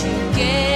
you gave.